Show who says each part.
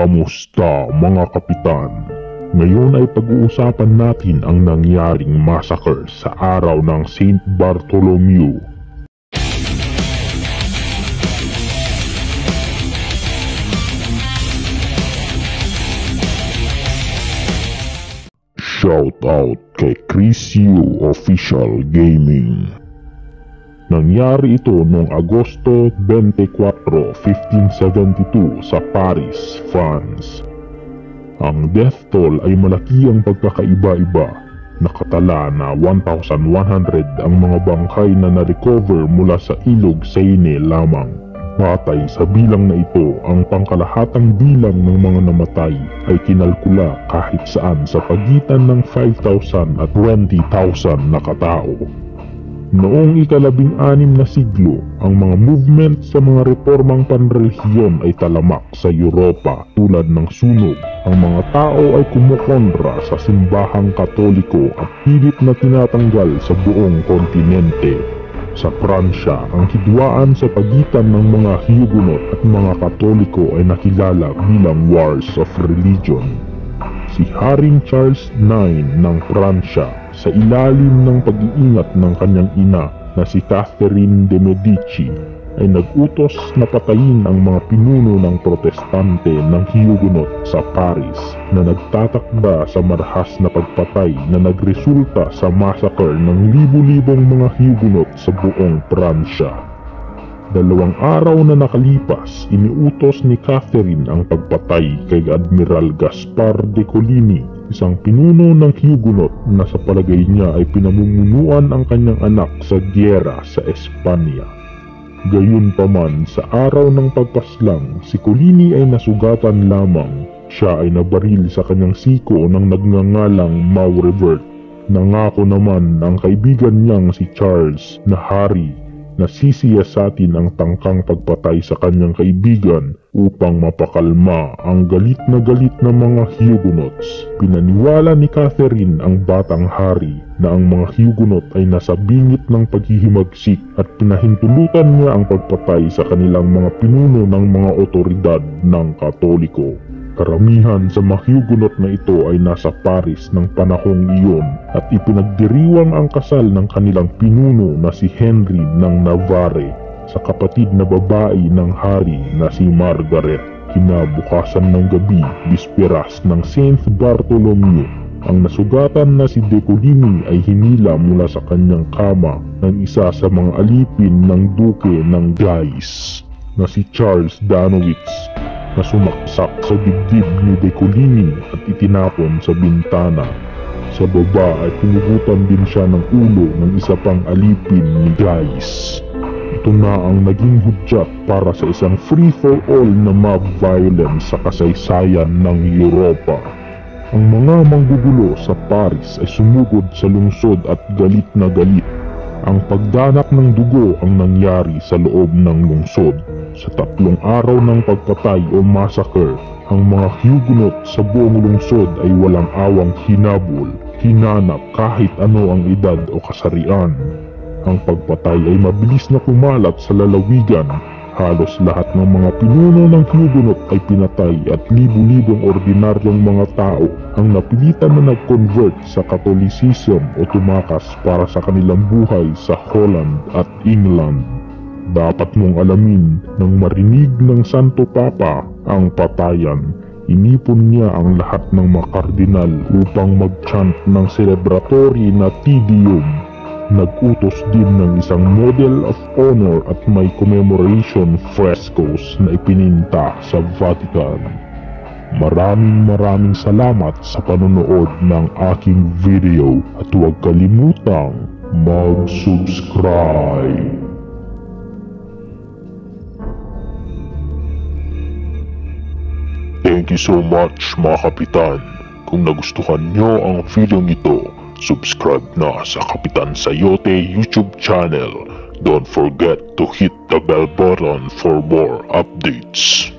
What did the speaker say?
Speaker 1: Kamusta mga kapitan? Ngayon ay pag-uusapan natin ang nangyaring massacre sa araw ng St. Bartholomew. Shout out kay Chris Yu Official Gaming. Nangyari ito noong Agosto 24, 1572 sa Paris, France. Ang death toll ay malaki ang pagkakaiba-iba. Nakatala na 1,100 ang mga bangkay na na-recover mula sa ilog Seine lamang. Batay sa bilang na ito, ang pangkalahatang bilang ng mga namatay ay kinalkula kahit saan sa pagitan ng 5,000 at 20,000 na katao. Noong ikalabing anim na siglo, ang mga movement sa mga reformang panrelihiyon ay talamak sa Europa tulad ng sunog. Ang mga tao ay kumukontra sa simbahang katoliko at pilit na tinatanggal sa buong kontinente. Sa Pransya, ang hidwaan sa pagitan ng mga Huguenot at mga Katoliko ay nakilala bilang Wars of Religion. Si Haring Charles IX ng Pransya sa ilalim ng pag-iingat ng kanyang ina na si Catherine de Medici ay nagutos na patayin ang mga pinuno ng protestante ng Huguenot sa Paris na nagtatakda sa marhas na pagpatay na nagresulta sa massacre ng libu-libong mga Huguenot sa buong Pransya. Dalawang araw na nakalipas, iniutos ni Catherine ang pagpatay kay Admiral Gaspar de Coligny, isang pinuno ng Huguenot na sa palagay niya ay pinamumunuan ang kanyang anak sa gyera sa Espanya. Gayunpaman, sa araw ng pagpaslang, si Coligny ay nasugatan lamang. Siya ay nabaril sa kanyang siko ng nagngangalang Maurevert. Nangako naman ang kaibigan niyang si Charles na hari nasisiya sa atin ang tangkang pagpatay sa kanyang kaibigan upang mapakalma ang galit na galit ng mga Huguenots. Pinaniwala ni Catherine ang batang hari na ang mga Huguenot ay nasa bingit ng paghihimagsik at pinahintulutan niya ang pagpatay sa kanilang mga pinuno ng mga otoridad ng Katoliko. Karamihan sa mga Huguenot na ito ay nasa Paris ng panahong iyon at ipinagdiriwang ang kasal ng kanilang pinuno na si Henry ng Navarre sa kapatid na babae ng hari na si Margaret. Kinabukasan ng gabi, bisperas ng Saint Bartholomew, ang nasugatan na si Decolini ay hinila mula sa kanyang kama ng isa sa mga alipin ng duke ng Guise na si Charles Danowitz na sumaksak sa dibdib ni Decolini at itinapon sa bintana. Sa baba ay pinugutan din siya ng ulo ng isa pang alipin ni Guys. Ito na ang naging hudyat para sa isang free-for-all na mob violence sa kasaysayan ng Europa. Ang mga manggugulo sa Paris ay sumugod sa lungsod at galit na galit ang pagdanak ng dugo ang nangyari sa loob ng lungsod. Sa tatlong araw ng pagpatay o massacre, ang mga Huguenot sa buong lungsod ay walang awang hinabol, hinanap kahit ano ang edad o kasarian. Ang pagpatay ay mabilis na kumalat sa lalawigan Halos lahat ng mga pinuno ng Huguenot ay pinatay at libu-libong ordinaryong mga tao ang napilitan na nag-convert sa Catholicism o tumakas para sa kanilang buhay sa Holland at England. Dapat mong alamin nang marinig ng Santo Papa ang patayan inipon niya ang lahat ng mga kardinal upang mag-chant ng celebratory na Tidium Nag-utos din ng isang Model of Honor at may commemoration frescoes na ipininta sa Vatican. Maraming maraming salamat sa panonood ng aking video at huwag kalimutang mag-subscribe. Thank you so much mga kapitan. Kung nagustuhan nyo ang video ito, subscribe na sa Kapitan Sayote YouTube channel. Don't forget to hit the bell button for more updates.